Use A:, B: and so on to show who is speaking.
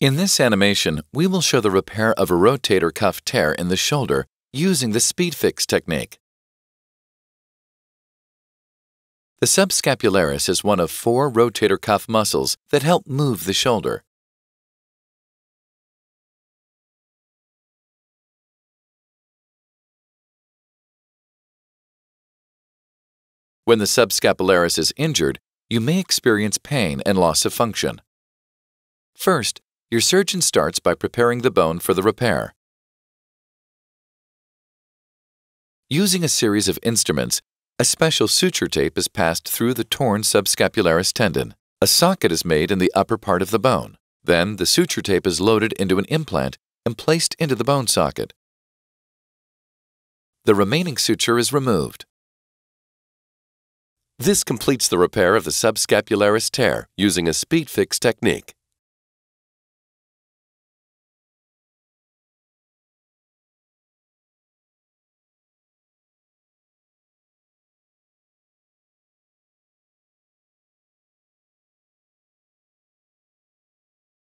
A: In this animation, we will show the repair of a rotator cuff tear in the shoulder using the SpeedFix technique. The subscapularis is one of four rotator cuff muscles that help move the shoulder. When the subscapularis is injured, you may experience pain and loss of function. First, your surgeon starts by preparing the bone for the repair. Using a series of instruments, a special suture tape is passed through the torn subscapularis tendon. A socket is made in the upper part of the bone. Then the suture tape is loaded into an implant and placed into the bone socket. The remaining suture is removed. This completes the repair of the subscapularis tear using a SpeedFix technique.